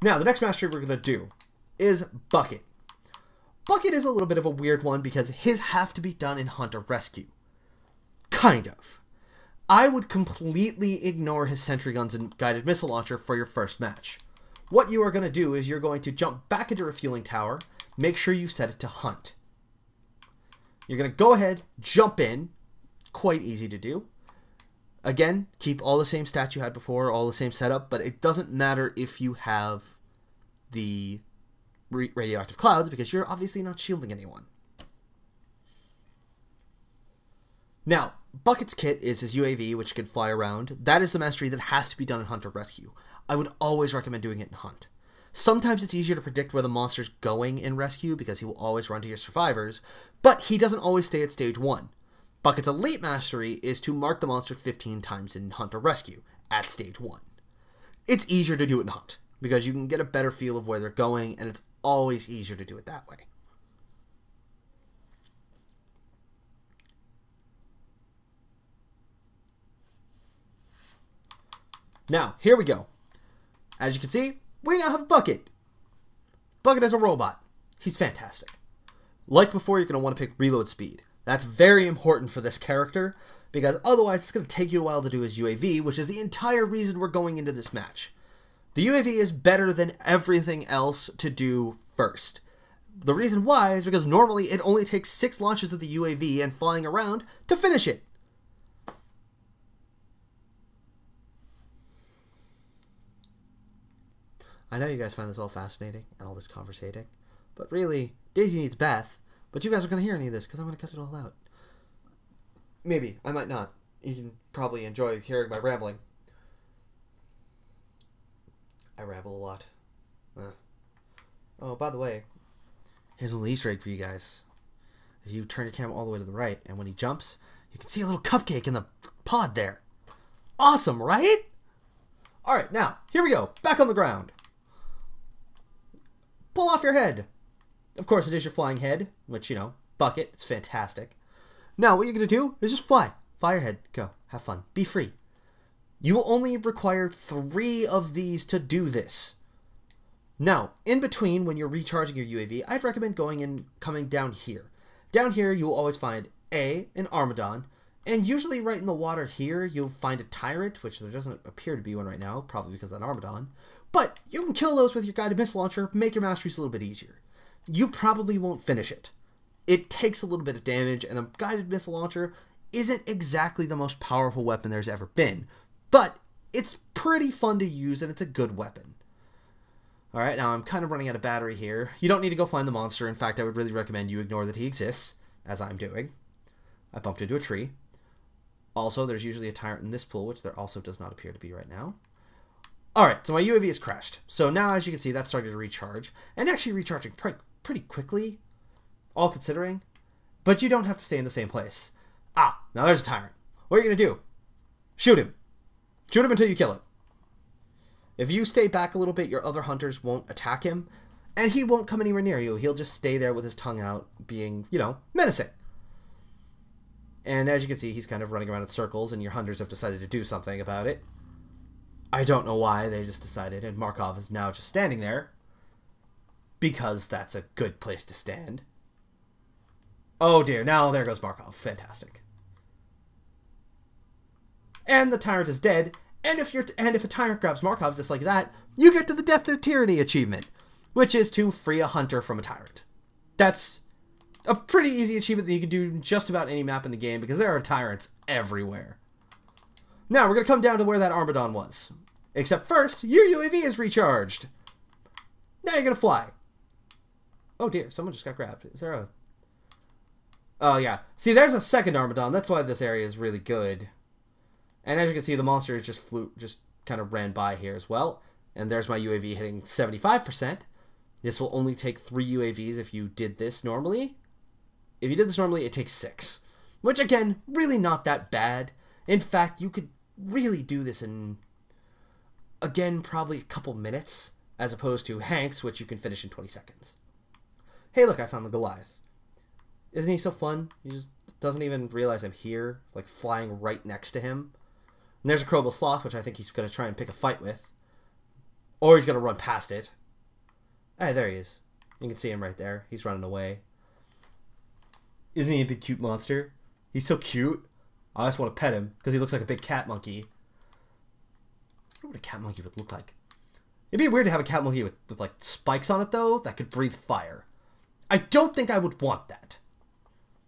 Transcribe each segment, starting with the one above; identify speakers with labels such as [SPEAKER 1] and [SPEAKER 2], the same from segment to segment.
[SPEAKER 1] Now, the next mastery we're going to do is Bucket. Bucket is a little bit of a weird one because his have to be done in Hunt or Rescue. Kind of. I would completely ignore his sentry guns and guided missile launcher for your first match. What you are going to do is you're going to jump back into refueling tower, make sure you set it to Hunt. You're going to go ahead, jump in, quite easy to do. Again, keep all the same stats you had before, all the same setup, but it doesn't matter if you have the radioactive clouds because you're obviously not shielding anyone. Now, Bucket's kit is his UAV, which can fly around. That is the mastery that has to be done in Hunt or Rescue. I would always recommend doing it in Hunt. Sometimes it's easier to predict where the monster's going in Rescue because he will always run to your survivors, but he doesn't always stay at stage 1. Bucket's elite mastery is to mark the monster 15 times in Hunt or Rescue at stage 1. It's easier to do it in Hunt because you can get a better feel of where they're going, and it's always easier to do it that way. Now, here we go. As you can see, we now have Bucket. Bucket is a robot. He's fantastic. Like before, you're going to want to pick reload speed. That's very important for this character because otherwise it's going to take you a while to do his UAV, which is the entire reason we're going into this match. The UAV is better than everything else to do first. The reason why is because normally it only takes six launches of the UAV and flying around to finish it. I know you guys find this all fascinating and all this conversating, but really, Daisy needs Beth, but you guys are going to hear any of this because I'm going to cut it all out. Maybe, I might not. You can probably enjoy hearing my rambling. I ramble a lot. Uh. Oh, by the way, here's a little Easter egg for you guys. If you turn your camera all the way to the right, and when he jumps, you can see a little cupcake in the pod there. Awesome, right? Alright, now, here we go. Back on the ground. Pull off your head. Of course, it is your flying head, which, you know, bucket. It's fantastic. Now, what you're going to do is just fly. Fly your head. Go. Have fun. Be free. You will only require three of these to do this. Now, in between, when you're recharging your UAV, I'd recommend going and coming down here. Down here, you'll always find A, an Armadon, and usually right in the water here, you'll find a Tyrant, which there doesn't appear to be one right now, probably because of that Armadon. But you can kill those with your guided missile launcher, make your masteries a little bit easier. You probably won't finish it. It takes a little bit of damage, and the guided missile launcher isn't exactly the most powerful weapon there's ever been, but it's pretty fun to use and it's a good weapon. Alright, now I'm kind of running out of battery here. You don't need to go find the monster. In fact, I would really recommend you ignore that he exists, as I'm doing. I bumped into a tree. Also, there's usually a tyrant in this pool, which there also does not appear to be right now. Alright, so my UAV has crashed. So now, as you can see, that's starting to recharge. And actually recharging pretty quickly, all considering. But you don't have to stay in the same place. Ah, now there's a tyrant. What are you going to do? Shoot him. Shoot him until you kill him. If you stay back a little bit, your other hunters won't attack him, and he won't come anywhere near you. He'll just stay there with his tongue out, being, you know, menacing. And as you can see, he's kind of running around in circles, and your hunters have decided to do something about it. I don't know why, they just decided, and Markov is now just standing there. Because that's a good place to stand. Oh dear, now there goes Markov. Fantastic. And the tyrant is dead, and if you're and if a tyrant grabs Markov just like that, you get to the Death of Tyranny achievement, which is to free a hunter from a tyrant. That's a pretty easy achievement that you can do just about any map in the game because there are tyrants everywhere. Now we're gonna come down to where that Armadon was. Except first, your UAV is recharged. Now you're gonna fly. Oh dear, someone just got grabbed. Is there a... Oh yeah. See, there's a second Armadon. That's why this area is really good. And as you can see, the monsters just flew, just kind of ran by here as well. And there's my UAV hitting 75%. This will only take three UAVs if you did this normally. If you did this normally, it takes six. Which, again, really not that bad. In fact, you could really do this in, again, probably a couple minutes, as opposed to Hanks, which you can finish in 20 seconds. Hey, look, I found the Goliath. Isn't he so fun? He just doesn't even realize I'm here, like flying right next to him. And there's a Krobel Sloth, which I think he's going to try and pick a fight with. Or he's going to run past it. Hey, there he is. You can see him right there. He's running away. Isn't he a big cute monster? He's so cute. I just want to pet him because he looks like a big cat monkey. I wonder what a cat monkey would look like. It'd be weird to have a cat monkey with, with like spikes on it though that could breathe fire. I don't think I would want that.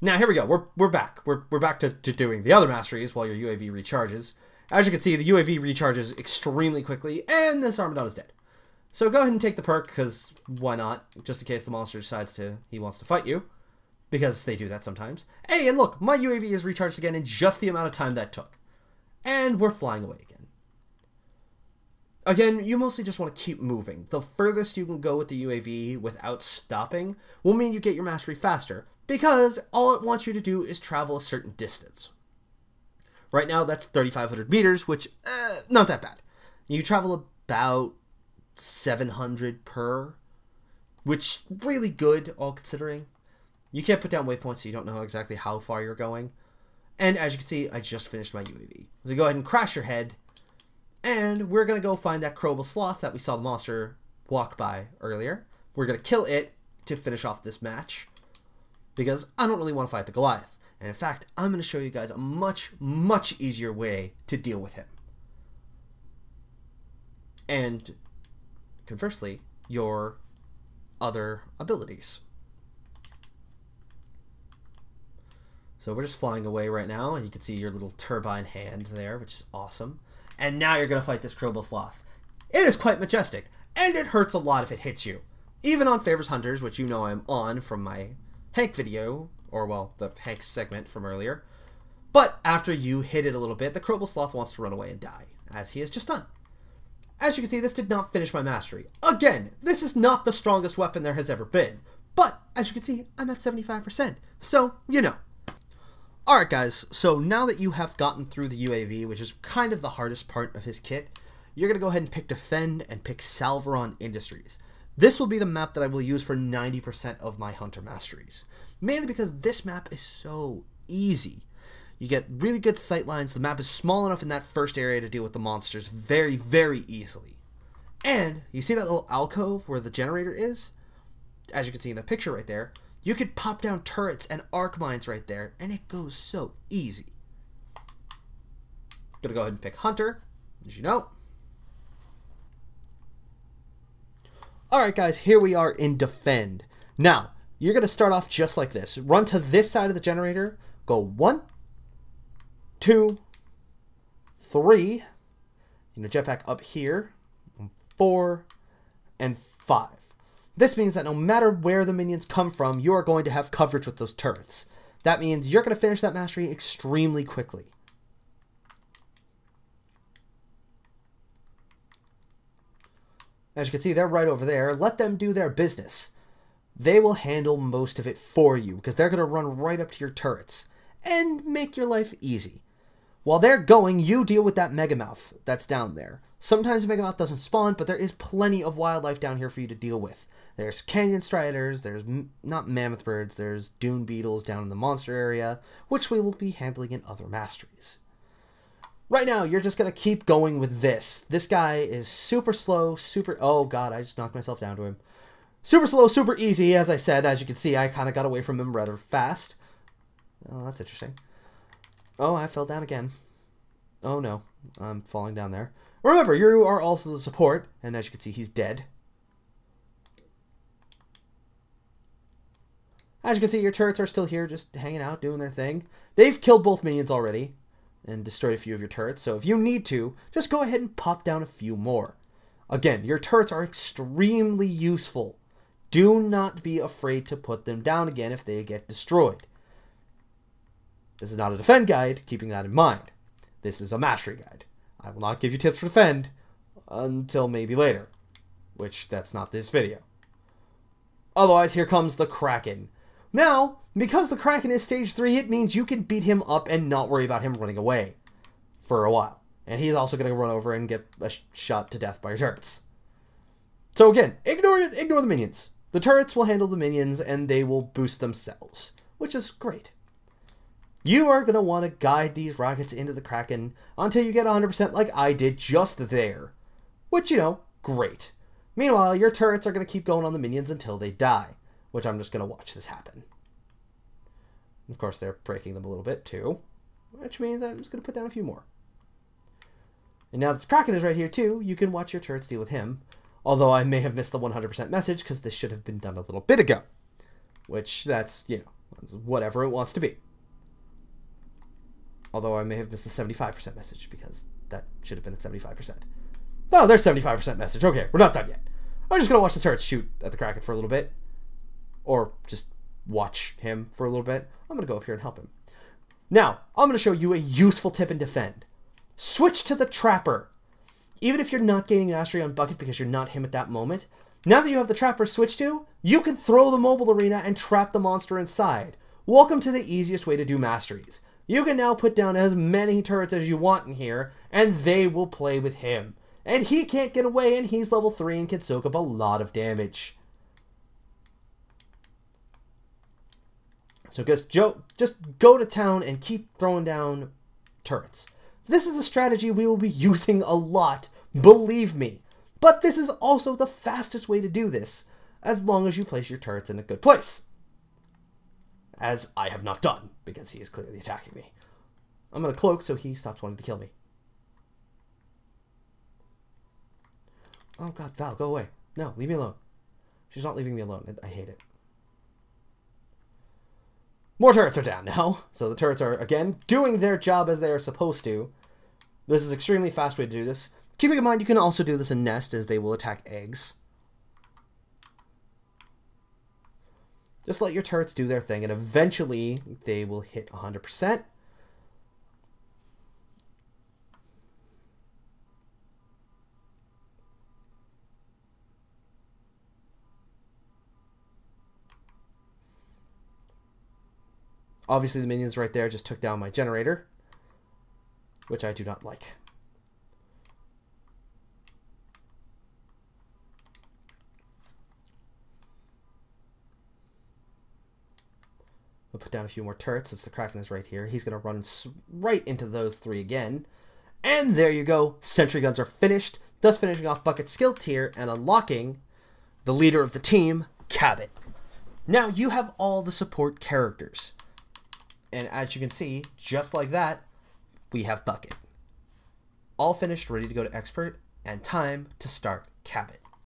[SPEAKER 1] Now here we go. We're we're back. We're we're back to, to doing the other masteries while your UAV recharges. As you can see, the UAV recharges extremely quickly, and this Armadon is dead. So go ahead and take the perk, because why not? Just in case the monster decides to he wants to fight you. Because they do that sometimes. Hey, and look, my UAV is recharged again in just the amount of time that took. And we're flying away again. Again, you mostly just want to keep moving. The furthest you can go with the UAV without stopping will mean you get your mastery faster, because all it wants you to do is travel a certain distance. Right now, that's 3,500 meters, which, uh, not that bad. You travel about 700 per, which really good, all considering. You can't put down waypoints, so you don't know exactly how far you're going. And as you can see, I just finished my UAV. So go ahead and crash your head, and we're going to go find that Crowable Sloth that we saw the monster walk by earlier. We're going to kill it to finish off this match because I don't really want to fight the Goliath. And in fact, I'm going to show you guys a much, much easier way to deal with him. And conversely, your other abilities. So we're just flying away right now, and you can see your little turbine hand there, which is awesome. And now you're going to fight this Crowable Sloth. It is quite majestic, and it hurts a lot if it hits you. Even on Favors Hunters, which you know I'm on from my Hank video, or well, the Hank segment from earlier. But after you hit it a little bit, the Crowable Sloth wants to run away and die, as he has just done. As you can see, this did not finish my mastery. Again, this is not the strongest weapon there has ever been. But, as you can see, I'm at 75%. So, you know. Alright guys, so now that you have gotten through the UAV, which is kind of the hardest part of his kit, you're going to go ahead and pick Defend and pick Salvaron Industries. This will be the map that I will use for 90% of my Hunter Masteries. Mainly because this map is so easy. You get really good sight lines, the map is small enough in that first area to deal with the monsters very, very easily. And, you see that little alcove where the generator is? As you can see in the picture right there, you could pop down turrets and arc mines right there, and it goes so easy. Gonna go ahead and pick Hunter, as you know. Alright guys, here we are in Defend. Now, you're to start off just like this. Run to this side of the generator. Go one, two, three. You know, jetpack up here. Four, and five. This means that no matter where the minions come from, you are going to have coverage with those turrets. That means you're going to finish that mastery extremely quickly. As you can see, they're right over there. Let them do their business. They will handle most of it for you because they're going to run right up to your turrets and make your life easy. While they're going, you deal with that Megamouth that's down there. Sometimes Megamouth doesn't spawn, but there is plenty of wildlife down here for you to deal with. There's canyon striders, there's not mammoth birds, there's dune beetles down in the monster area, which we will be handling in other masteries. Right now, you're just going to keep going with this. This guy is super slow, super... Oh, God, I just knocked myself down to him. Super slow, super easy, as I said. As you can see, I kind of got away from him rather fast. Oh, that's interesting. Oh, I fell down again. Oh, no. I'm falling down there. Remember, you are also the support, and as you can see, he's dead. As you can see, your turrets are still here, just hanging out, doing their thing. They've killed both minions already and destroyed a few of your turrets, so if you need to, just go ahead and pop down a few more. Again, your turrets are extremely useful. Do not be afraid to put them down again if they get destroyed. This is not a defend guide, keeping that in mind. This is a mastery guide. I will not give you tips for defend until maybe later, which that's not this video. Otherwise, here comes the Kraken. Now, because the Kraken is stage 3, it means you can beat him up and not worry about him running away for a while. And he's also going to run over and get sh shot to death by your turrets. So again, ignore ignore the minions. The turrets will handle the minions and they will boost themselves, which is great. You are going to want to guide these rockets into the Kraken until you get 100% like I did just there. Which, you know, Great. Meanwhile, your turrets are going to keep going on the minions until they die, which I'm just going to watch this happen. Of course, they're breaking them a little bit too, which means I'm just going to put down a few more. And now that the Kraken is right here too, you can watch your turrets deal with him. Although I may have missed the 100% message because this should have been done a little bit ago. Which, that's, you know, whatever it wants to be. Although I may have missed the 75% message because that should have been at 75%. Oh, there's 75% message. Okay, we're not done yet. I'm just going to watch the turrets shoot at the Kraken for a little bit. Or just watch him for a little bit. I'm going to go up here and help him. Now, I'm going to show you a useful tip in defend. Switch to the Trapper. Even if you're not gaining mastery on Bucket because you're not him at that moment, now that you have the Trapper switched to, you can throw the mobile arena and trap the monster inside. Welcome to the easiest way to do masteries. You can now put down as many turrets as you want in here, and they will play with him. And he can't get away, and he's level 3 and can soak up a lot of damage. So just, just go to town and keep throwing down turrets. This is a strategy we will be using a lot, believe me. But this is also the fastest way to do this, as long as you place your turrets in a good place. As I have not done, because he is clearly attacking me. I'm going to cloak so he stops wanting to kill me. Oh god, Val, go away. No, leave me alone. She's not leaving me alone. I hate it. More turrets are down now. So the turrets are, again, doing their job as they are supposed to. This is extremely fast way to do this. Keeping in mind, you can also do this in Nest, as they will attack eggs. Just let your turrets do their thing, and eventually they will hit 100%. Obviously, the minions right there just took down my generator, which I do not like. We'll put down a few more turrets since the Kraken is right here. He's going to run right into those three again. And there you go. Sentry guns are finished, thus finishing off Bucket's skill tier and unlocking the leader of the team, Cabot. Now you have all the support characters. And as you can see, just like that, we have Bucket. All finished, ready to go to Expert, and time to start Cabot.